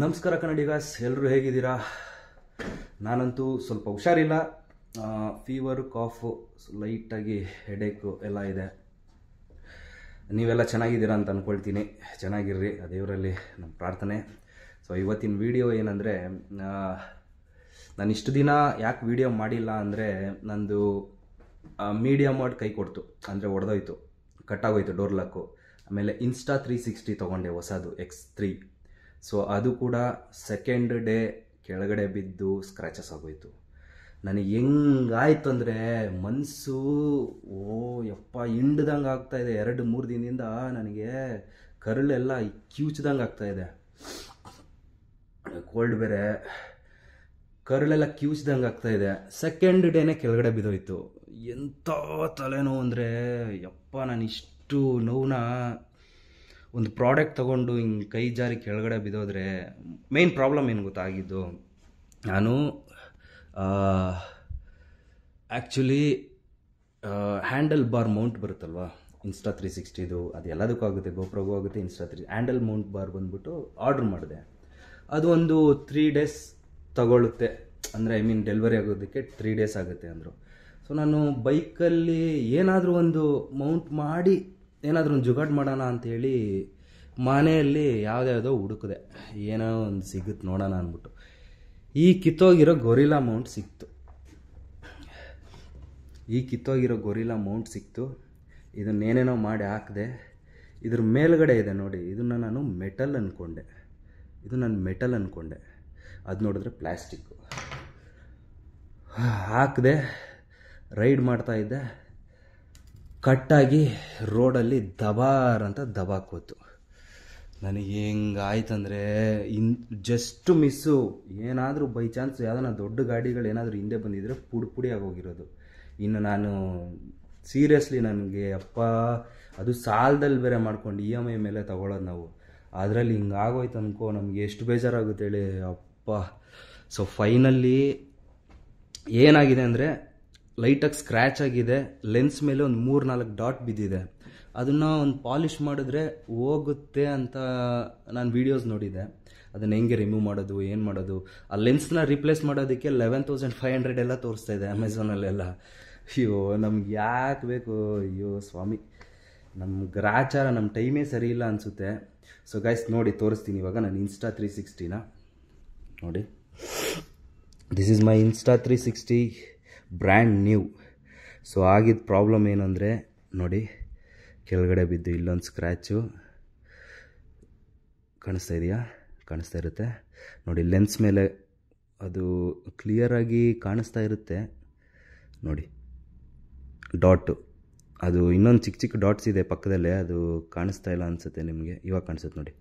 ನಮಸ್ಕಾರ ಕನ್ನಡಿಗಾಸ್ ಎಲ್ಲರೂ ಹೇಗಿದ್ದೀರಾ? ನಾನಂತೂ ಸ್ವಲ್ಪ ಹುಷಾರಿಲ್ಲ. ಫೀವರ್ ಕಾಫು ಲೈಟಾಗಿ ಹೆಡೇಕು ಎಲ್ಲ ಇದೆ. ನೀವೆಲ್ಲ ಚೆನ್ನಾಗಿದ್ದೀರಾ ಅಂತ ಅಂದ್ಕೊಳ್ತೀನಿ ಚೆನ್ನಾಗಿರ್ರಿ ದೇವರಲ್ಲಿ ನಮ್ಮ ಪ್ರಾರ್ಥನೆ. ಸೊ ಇವತ್ತಿನ ವಿಡಿಯೋ ಏನಂದರೆ ನಾನು ಇಷ್ಟು ದಿನ ಯಾಕೆ ವಿಡಿಯೋ ಮಾಡಿಲ್ಲ ಅಂದರೆ, ನಂದು ಮೀಡಿಯಾ ಮೋಡ್ ಕೈ ಕೊಡ್ತು. ಅಂದರೆ ಒಡೆದೋಯ್ತು. ಕಟ್ಟಾಗೋಯ್ತು ಡೋರ್ ಲಾಕು ಆಮೇಲೆ ಇನ್ಸ್ಟಾ ತ್ರೀ ಸಿಕ್ಸ್ಟಿ ತೊಗೊಂಡೆ ಹೊಸದು ಎಕ್ಸ್ ತ್ರೀ ಸೊ ಅದು ಕೂಡ ಸೆಕೆಂಡ್ ಡೇ ಕೆಳಗಡೆ ಬಿದ್ದು ಸ್ಕ್ರ್ಯಾಚಸ್ ಆಗೋಯ್ತು. ನನಗೆ ಹೆಂಗಾಯ್ತು ಅಂದರೆ ಮನಸ್ಸು ಓ, ಯಪ್ಪ, ಹಿಂಡ್ದಂಗೆ ಇದೆ. ಎರಡು, ಮೂರು ದಿನದಿಂದ ನನಗೆ ಕರುಳೆಲ್ಲ ಕಿವುಚ್ದಂಗೆ ಇದೆ. ಕೋಲ್ಡ್ ಬೇರೆ, ಕರುಳೆಲ್ಲ ಕಿವುಚ್ದಂಗೆ ಆಗ್ತಾ ಇದೆ. ಸೆಕೆಂಡ್ ಡೇನೇ ಕೆಳಗಡೆ ಬಿದ್ದೋಯ್ತು. ಎಂಥ ತಲೆನೋವು ಅಂದರೆ, ಯಪ್ಪ, ನಾನು ಇಷ್ಟು ನೋವನ್ನ ಒಂದು ಪ್ರಾಡಕ್ಟ್ ತೊಗೊಂಡು ಹಿಂಗೆ ಕೈ ಜಾರಿ ಕೆಳಗಡೆ ಬಿದ್ದೋದ್ರೆ ಮೇನ್ ಪ್ರಾಬ್ಲಮ್ ಏನು ಗೊತ್ತಾಗಿದ್ದು? ನಾನು ಆ್ಯಕ್ಚುಲಿ ಹ್ಯಾಂಡಲ್ ಬಾರ್ ಮೌಂಟ್ ಬರುತ್ತಲ್ವಾ? ಇನ್ಸ್ಟಾ ತ್ರೀ ಸಿಕ್ಸ್ಟಿದು ಅದು ಎಲ್ಲದಕ್ಕೂ ಆಗುತ್ತೆ ಗೋಪ್ರಗೂ ಆಗುತ್ತೆ Insta three handle mount bar ಬಂದ್ಬಿಟ್ಟು ಆರ್ಡ್ರ್ ಮಾಡಿದೆ. ಅದು ಒಂದು ತ್ರೀ ಡೇಸ್ ತಗೊಳ್ಳುತ್ತೆ ಅಂದರೆ ಐ ಮೀನ್ ಡೆಲಿವರಿ ಆಗೋದಕ್ಕೆ ತ್ರೀ ಡೇಸ್ ಆಗುತ್ತೆ ಅಂದರು. ಸೊ ನಾನು ಬೈಕಲ್ಲಿ ಏನಾದರೂ ಒಂದು ಮೌಂಟ್ ಮಾಡಿ ಏನಾದರೂ ಒಂದು ಜುಗಾಡ್ ಮಾಡೋಣ ಅಂಥೇಳಿ ಮನೆಯಲ್ಲಿ ಯಾವುದ್ಯಾವುದೋ ಹುಡುಕಿದೆ. ಏನೋ ಒಂದು ಸಿಗುತ್ತೆ ನೋಡೋಣ ಅಂದ್ಬಿಟ್ಟು. ಈ ಕಿತ್ತೋಗಿರೋ ಗೊರಿಲಾ ಮೌಂಟ್ ಸಿಕ್ತು. ಈ ಕಿತ್ತೋಗಿರೋ ಗೊರಿಲ್ಲಾ ಮೌಂಟ್ ಸಿಕ್ತು. ಇದನ್ನೇನೇನೋ ಮಾಡಿ ಹಾಕಿದೆ. ಇದ್ರ ಮೇಲ್ಗಡೆ ಇದೆ ನೋಡಿ, ಇದನ್ನು ನಾನು ಮೆಟಲ್ ಅಂದ್ಕೊಂಡೆ ಇದು ನಾನು ಮೆಟಲ್ ಅಂದ್ಕೊಂಡೆ ಅದು ನೋಡಿದ್ರೆ ಪ್ಲ್ಯಾಸ್ಟಿಕ್ಕು ಹಾಕಿದೆ, ರೈಡ್ ಮಾಡ್ತಾ ಇದ್ದೆ. ಕಟ್ಟಾಗಿ ರೋಡಲ್ಲಿ ದಬಾರ್ ಅಂತ ದಬಾಕೋತು ನನಗೆ ಹೆಂಗಾಯ್ತಂದರೆ, ಇನ್ ಜಸ್ಟು ಮಿಸ್ಸು ಏನಾದರೂ ಬೈ ಚಾನ್ಸ್ ಯಾವ್ದಾನ ದೊಡ್ಡ ಗಾಡಿಗಳು ಏನಾದರೂ ಹಿಂದೆ ಬಂದಿದ್ರೆ ಪುಡಿ ಪುಡಿ ಆಗೋಗಿರೋದು ಇನ್ನು ನಾನು ಸೀರಿಯಸ್ಲಿ ನನಗೆ ಅಪ್ಪ, ಅದು ಸಾಲದಲ್ಲಿ ಬೇರೆ ಮಾಡ್ಕೊಂಡು ಇ ಎಂ ಐ ಮೇಲೆ ತಗೊಳ್ಳೋದು ನಾವು. ಅದರಲ್ಲಿ ಹಿಂಗಾಗೋಯ್ತು ಅನ್ಕೋ, ನಮಗೆ ಎಷ್ಟು ಬೇಜಾರಾಗುತ್ತೆ ಹೇಳಿ. ಅಪ್ಪ. ಸೊ ಫೈನಲ್ಲಿ ಏನಾಗಿದೆ ಅಂದರೆ ಲೈಟಾಗಿ ಸ್ಕ್ರ್ಯಾಚ್ ಆಗಿದೆ ಲೆನ್ಸ್ ಮೇಲೆ ಒಂದು ಮೂರು ನಾಲ್ಕು ಡಾಟ್ ಬಿದ್ದಿದೆ. ಅದನ್ನು ಒಂದು ಪಾಲಿಶ್ ಮಾಡಿದ್ರೆ ಹೋಗುತ್ತೆ ಅಂತ ನಾನು ವೀಡಿಯೋಸ್ ನೋಡಿದೆ. ಅದನ್ನು ಹೆಂಗೆ ರಿಮೂವ್ ಮಾಡೋದು, ಏನು ಮಾಡೋದು? ಆ ಲೆನ್ಸ್ನ ರಿಪ್ಲೇಸ್ ಮಾಡೋದಕ್ಕೆ ಲೆವೆನ್ ತೌಸಂಡ್ ಫೈವ್ ಹಂಡ್ರೆಡ್ ಎಲ್ಲ ತೋರಿಸ್ತಾ ಇದೆ ಅಮೆಝಾನಲ್ಲೆಲ್ಲ ಅಯ್ಯೋ, ನಮ್ಗೆ ಯಾಕೆ ಬೇಕು? ಅಯ್ಯೋ, ಸ್ವಾಮಿ. ನಮ್ಮ ಗ್ರಾಚಾರ ನಮ್ಮ ಟೈಮೇ ಸರಿ ಇಲ್ಲ ಅನಿಸುತ್ತೆ. ಸೊ ಗೈಸ್ ನೋಡಿ, ತೋರಿಸ್ತೀನಿ ಇವಾಗ ನಾನು ಇನ್ಸ್ಟಾ ತ್ರೀ ಸಿಕ್ಸ್ಟಿನ ನೋಡಿ. This is my Insta three sixty brand new. So ಆಗಿದ್ದ ಪ್ರಾಬ್ಲಮ್ ಏನಂದರೆ, ನೋಡಿ, ಕೆಳಗಡೆ ಬಿದ್ದು ಇಲ್ಲೊಂದು ಸ್ಕ್ರ್ಯಾಚು ಕಾಣಿಸ್ತಾ ಇದೆಯಾ? ಕಾಣಿಸ್ತಾ ಇರುತ್ತೆ. ನೋಡಿ ಲೆನ್ಸ್ ಮೇಲೆ ಅದು ಕ್ಲಿಯರಾಗಿ ಕಾಣಿಸ್ತಾ ಇರುತ್ತೆ. ನೋಡಿ ಡಾಟು ಅದು ಇನ್ನೊಂದು ಚಿಕ್ಕ ಚಿಕ್ಕ ಡಾಟ್ಸ್ ಇದೆ ಪಕ್ಕದಲ್ಲೇ, ಅದು ಕಾಣಿಸ್ತಾ ಇಲ್ಲ ಅನಿಸುತ್ತೆ ನಿಮಗೆ. ಇವಾಗ ಕಾಣಿಸುತ್ತೆ ನೋಡಿ.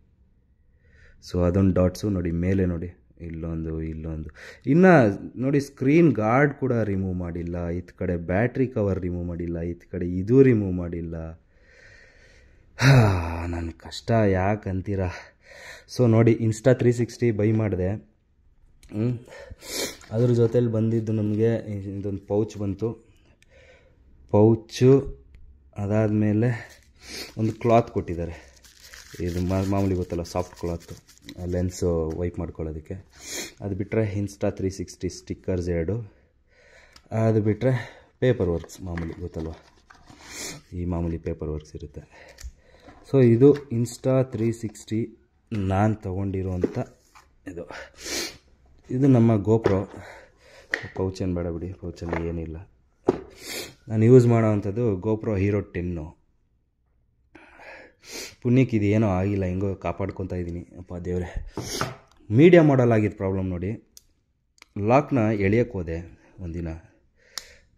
ಸೊ ಅದೊಂದು ಡಾಟ್ಸು ನೋಡಿ, ಮೇಲೆ ನೋಡಿ. ಇಲ್ಲೊಂದು ಇಲ್ಲೊಂದು. ಇನ್ನು ನೋಡಿ ಸ್ಕ್ರೀನ್ ಗಾರ್ಡ್ ಕೂಡ ರಿಮೂವ್ ಮಾಡಿಲ್ಲ ಇತ್ ಕಡೆ ಬ್ಯಾಟ್ರಿ ಕವರ್ ರಿಮೂವ್ ಮಾಡಿಲ್ಲ ಇತ್ ಕಡೆ ಇದು ರಿಮೂವ್ ಮಾಡಿಲ್ಲ. ನನ್ನ ಕಷ್ಟ ಯಾಕೆ ಅಂತೀರಾ? ಸೊ ನೋಡಿ ಇನ್ಸ್ಟಾ ತ್ರೀ ಸಿಕ್ಸ್ಟಿ ಬೈ ಮಾಡಿದೆ. ಅದ್ರ ಜೊತೇಲಿ ಬಂದಿದ್ದು ನಮಗೆ ಇದೊಂದು ಪೌಚ್ ಬಂತು. ಪೌಚು ಅದಾದಮೇಲೆ ಒಂದು ಕ್ಲಾತ್ ಕೊಟ್ಟಿದ್ದಾರೆ. ಇದು ಮಾಮೂಲಿ ಗೊತ್ತಲ್ಲ ಸಾಫ್ಟ್ ಕ್ಲಾತು ಲೆನ್ಸು ವೈಪ್ ಮಾಡ್ಕೊಳ್ಳೋದಕ್ಕೆ. ಅದು ಬಿಟ್ಟರೆ ಇನ್ಸ್ಟಾ ತ್ರೀ ಸಿಕ್ಸ್ಟಿ ಸ್ಟಿಕ್ಕರ್ಸ್ ಎರಡು. ಅದು ಬಿಟ್ಟರೆ ಪೇಪರ್ ವರ್ಕ್ಸ್ ಮಾಮೂಲಿ, ಗೊತ್ತಲ್ವ? ಈ ಮಾಮೂಲಿ ಪೇಪರ್ ವರ್ಕ್ಸ್ ಇರುತ್ತೆ. ಸೊ ಇದು ಇನ್ಸ್ಟಾ ತ್ರೀ ಸಿಕ್ಸ್ಟಿ ನಾನು ತೊಗೊಂಡಿರುವಂಥ ಇದು. ಇದು ನಮ್ಮ ಗೋಪ್ರೋ ಪೌಚ್ ಏನು ಬೇಡ ಬಿಡಿ, ಪೌಚಲ್ಲಿ ಏನಿಲ್ಲ. ನಾನು ಯೂಸ್ ಮಾಡೋವಂಥದ್ದು ಗೋಪ್ರೋ ಹೀರೋ ಟೆನ್ನು ಪುಣ್ಯಕ್ಕೆ ಏನೋ ಆಗಿಲ್ಲ, ಹೆಂಗೋ ಕಾಪಾಡ್ಕೊತಾ ಇದ್ದೀನಿ. ಅಪ್ಪ ದೇವರೇ. ಮೀಡಿಯಾ ಮಾಡಲ್ ಆಗಿದ್ದು ಪ್ರಾಬ್ಲಮ್ ನೋಡಿ ಲಾಕ್ನ ಎಳೆಯೋಕ್ಕೆ ಹೋದೆ ಒಂದಿನ.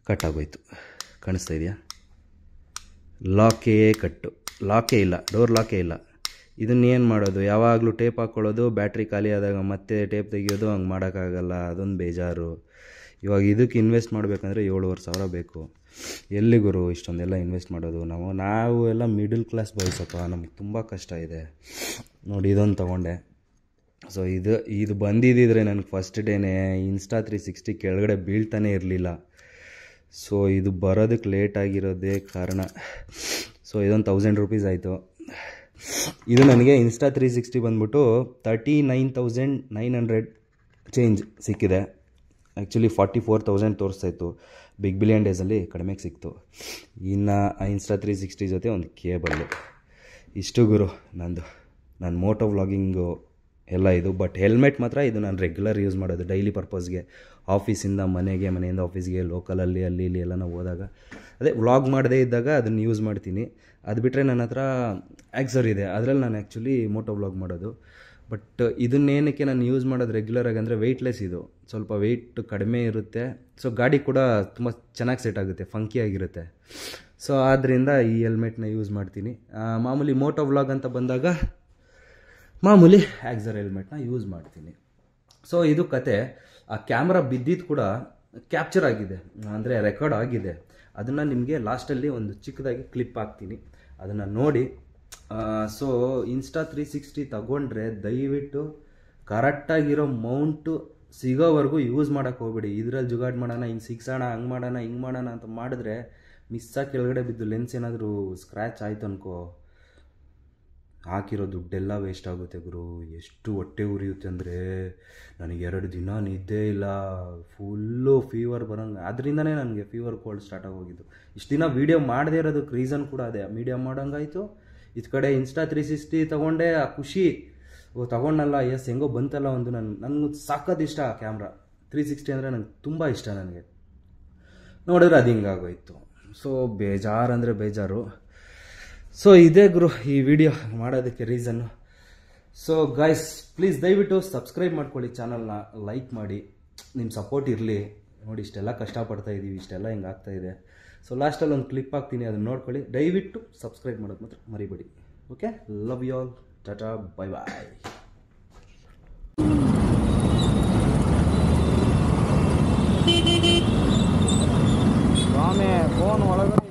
ಕಟ್ಟಾಗೋಯ್ತು ಕಾಣಿಸ್ತಾ ಇದೆಯಾ? ಲಾಕೇ ಕಟ್ಟು. ಲಾಕೇ ಇಲ್ಲ. ಡೋರ್ ಲಾಕೇ ಇಲ್ಲ. ಇದನ್ನೇನು ಮಾಡೋದು? ಯಾವಾಗಲೂ ಟೇಪ್ ಹಾಕ್ಕೊಳ್ಳೋದು ಬ್ಯಾಟ್ರಿ ಖಾಲಿ ಆದಾಗ ಮತ್ತೆ ಟೇಪ್ ತೆಗಿಯೋದು, ಹಂಗೆ ಮಾಡೋಕ್ಕಾಗಲ್ಲ. ಅದೊಂದು ಬೇಜಾರು. ಇವಾಗ ಇದಕ್ಕೆ ಇನ್ವೆಸ್ಟ್ ಮಾಡಬೇಕಂದ್ರೆ ಏಳುವರೆ ಸಾವಿರ ಬೇಕು. ಎಲ್ಲಿ ಗುರು ಇಷ್ಟೊಂದೆಲ್ಲ ಇನ್ವೆಸ್ಟ್ ಮಾಡೋದು? ನಾವು ನಾವು ಎಲ್ಲ ಮಿಡಲ್ ಕ್ಲಾಸ್ ಬಾಯ್ಸಪ್ಪ ನಮ್ಗೆ ತುಂಬ ಕಷ್ಟ ಇದೆ. ನೋಡಿ, ಇದೊಂದು ತೊಗೊಂಡೆ. ಸೊ ಇದು ಇದು ಬಂದಿದ್ದಿದ್ರೆ ನನಗೆ ಫಸ್ಟ್ ಡೇನೇ ಇನ್ಸ್ಟಾ ತ್ರೀ ಸಿಕ್ಸ್ಟಿ ಕೆಳಗಡೆ ಬೀಳ್ತಾನೆ ಇರಲಿಲ್ಲ. ಸೊ ಇದು ಬರೋದಕ್ಕೆ ಲೇಟ್ ಆಗಿರೋದೇ ಕಾರಣ. ಸೊ ಇದೊಂದು ತೌಸಂಡ್ ರುಪೀಸ್ ಆಯಿತು. ಇದು ನನಗೆ ಇನ್ಸ್ಟಾ ತ್ರೀ ಸಿಕ್ಸ್ಟಿ ಬಂದ್ಬಿಟ್ಟು thirty nine thousand nine hundred change ಸಿಕ್ಕಿದೆ. ಆ್ಯಕ್ಚುಲಿ ಫಾರ್ಟಿ ಫೋರ್ ತೌಸಂಡ್ ತೋರಿಸ್ತಾ ಇತ್ತು. ಬಿಗ್ ಬಿಲಿಯನ್ ಡೇಸಲ್ಲಿ ಕಡಿಮೆಗೆ ಸಿಕ್ತು. ಇನ್ನು ಇನ್ಸ್ಟಾ ತ್ರೀ ಸಿಕ್ಸ್ಟಿ ಜೊತೆ ಒಂದು ಕೇಬಲ್ಲು ಇಷ್ಟು ಗುರು ನಂದು. ನಾನು ಮೋಟೋ ವ್ಲಾಗಿಂಗು ಎಲ್ಲ ಇದು ಬಟ್ ಹೆಲ್ಮೆಟ್ ಮಾತ್ರ ಇದು ನಾನು ರೆಗ್ಯುಲರ್ ಯೂಸ್ ಮಾಡೋದು. ಡೈಲಿ ಪರ್ಪಸ್ಗೆ ಆಫೀಸಿಂದ ಮನೆಗೆ, ಮನೆಯಿಂದ ಆಫೀಸ್ಗೆ ಲೋಕಲಲ್ಲಿ ಅಲ್ಲಿ ಇಲ್ಲಿ ಎಲ್ಲ ನಾವು ಹೋದಾಗ. ಅದೇ ವ್ಲಾಗ್ ಮಾಡದೇ ಇದ್ದಾಗ ಅದನ್ನು ಯೂಸ್ ಮಾಡ್ತೀನಿ. ಅದು ಬಿಟ್ಟರೆ ನನ್ನ ಹತ್ರ ಆ್ಯಕ್ಸರ್ ಇದೆ. ಅದರಲ್ಲಿ ನಾನು ಆ್ಯಕ್ಚುಲಿ ಮೋಟೋ ವ್ಲಾಗ್ ಮಾಡೋದು. ಬಟ್ ಇದನ್ನೇನಕ್ಕೆ ನಾನು ಯೂಸ್ ಮಾಡೋದು ರೆಗ್ಯುಲರಾಗಿ ಅಂದರೆ ವೆಯ್ಟ್ಲೆಸ್ ಇದು. ಸ್ವಲ್ಪ ವೆಯ್ಟ್ ಕಡಿಮೆ ಇರುತ್ತೆ. ಸೊ ಗಾಡಿ ಕೂಡ ತುಂಬ ಚೆನ್ನಾಗಿ ಸೆಟ್ ಆಗುತ್ತೆ ಫಂಕಿ ಆಗಿರುತ್ತೆ. ಸೊ ಆದ್ದರಿಂದ ಈ ಹೆಲ್ಮೆಟ್ನ ಯೂಸ್ ಮಾಡ್ತೀನಿ. ಮಾಮೂಲಿ ಮೋಟೋ ವ್ಲಾಗ್ ಅಂತ ಬಂದಾಗ ಮಾಮೂಲಿ ಆ್ಯಕ್ಸರ್ ಹೆಲ್ಮೆಟ್ನ ಯೂಸ್ ಮಾಡ್ತೀನಿ. ಸೊ ಇದು ಕತೆ. ಆ ಕ್ಯಾಮ್ರಾ ಬಿದ್ದಿದ್ದು ಕೂಡ ಕ್ಯಾಪ್ಚರ್ ಆಗಿದೆ. ಅಂದರೆ ರೆಕಾರ್ಡ್ ಆಗಿದೆ. ಅದನ್ನು ನಿಮಗೆ ಲಾಸ್ಟಲ್ಲಿ ಒಂದು ಚಿಕ್ಕದಾಗಿ ಕ್ಲಿಪ್ ಹಾಕ್ತೀನಿ. ಅದನ್ನು ನೋಡಿ ಸೊ ಇನ್ಸ್ಟಾ ತ್ರೀ ಸಿಕ್ಸ್ಟಿ ತಗೊಂಡ್ರೆ ದಯವಿಟ್ಟು ಕರೆಕ್ಟಾಗಿರೋ ಮೌಂಟು ಸಿಗೋವರೆಗೂ ಯೂಸ್ ಮಾಡೋಕೆ ಹೋಗ್ಬೇಡಿ. ಇದರಲ್ಲಿ ಜುಗಾಡ್ ಮಾಡೋಣ, ಹಿಂಗೆ ಸಿಗ್ಸೋಣ, ಹಂಗೆ ಮಾಡೋಣ, ಹಿಂಗೆ ಮಾಡೋಣ ಅಂತ ಮಾಡಿದ್ರೆ ಮಿಸ್ಸಾಗಿ ಕೆಳಗಡೆ ಬಿದ್ದು ಲೆನ್ಸ್ ಏನಾದರೂ ಸ್ಕ್ರ್ಯಾಚ್ ಆಯ್ತು ಅನ್ಕೋ. ಹಾಕಿರೋ ದುಡ್ಡೆಲ್ಲ ವೇಸ್ಟ್ ಆಗುತ್ತೆ ಗುರು. ಎಷ್ಟು ಹೊಟ್ಟೆ ಉರಿಯುತ್ತೆ ಅಂದರೆ ನನಗೆ ಎರಡು ದಿನ ನಿದ್ದೆ ಇಲ್ಲ. ಫುಲ್ಲು ಫೀವರ್ ಬರೋಂಗೆ ಅದರಿಂದನೇ ನನಗೆ ಫೀವರ್ ಕೋಲ್ಡ್ ಸ್ಟಾರ್ಟ್ ಆಗೋಗಿದ್ದು ಇಷ್ಟು ದಿನ ವೀಡಿಯೋ ಮಾಡದೇ ಇರೋದಕ್ಕೆ ರೀಸನ್ ಕೂಡ ಅದೇ. ಮೀಡಿಯಾ ಮಾಡೋಂಗಾಯ್ತು ಇದು ಕಡೆ ಇನ್ಸ್ಟಾ ತ್ರೀ ಸಿಕ್ಸ್ಟಿ ತೊಗೊಂಡೆ, ಆ ಖುಷಿ. ಓ ತೊಗೊಂಡಲ್ಲ ಎಸ್, ಹೆಂಗೋ ಬಂತಲ್ಲ ಒಂದು ನನ್ನ ನನಗೆ ಸಾಕದ್ ಇಷ್ಟ ಆ ಕ್ಯಾಮ್ರಾ ತ್ರೀ ಸಿಕ್ಸ್ಟಿ ಅಂದರೆ ನಂಗೆ ತುಂಬ ಇಷ್ಟ ನನಗೆ. ನೋಡಿದ್ರೆ ಅದು ಹಿಂಗಾಗೋಯಿತು. ಸೊ ಬೇಜಾರು ಅಂದರೆ ಬೇಜಾರು. ಸೊ ಇದೇ ಗುರು, ಈ ವಿಡಿಯೋ ಮಾಡೋದಕ್ಕೆ ರೀಸನ್ನು ಸೊ ಗೈಸ್ ಪ್ಲೀಸ್ ದಯವಿಟ್ಟು ಸಬ್ಸ್ಕ್ರೈಬ್ ಮಾಡ್ಕೊಳ್ಳಿ ಚಾನಲ್ನ ಲೈಕ್ ಮಾಡಿ. ನಿಮ್ಮ ಸಪೋರ್ಟ್ ಇರಲಿ. ನೋಡಿ, ಇಷ್ಟೆಲ್ಲ ಕಷ್ಟಪಡ್ತಾ ಇದ್ದೀವಿ ಇಷ್ಟೆಲ್ಲ ಹಿಂಗೆ ಆಗ್ತಾಯಿದೆ ಸೊ ಲಾಸ್ಟಲ್ಲಿ ಒಂದು ಕ್ಲಿಪ್ ಹಾಕ್ತೀನಿ, ಅದನ್ನ ನೋಡ್ಕೊಳ್ಳಿ. ದಯವಿಟ್ಟು ಸಬ್ಸ್ಕ್ರೈಬ್ ಮಾಡೋದು ಮಾತ್ರ ಮರಿಬೇಡಿ. Okay love you all tata bye bye Swami phone ಒಳಗೆ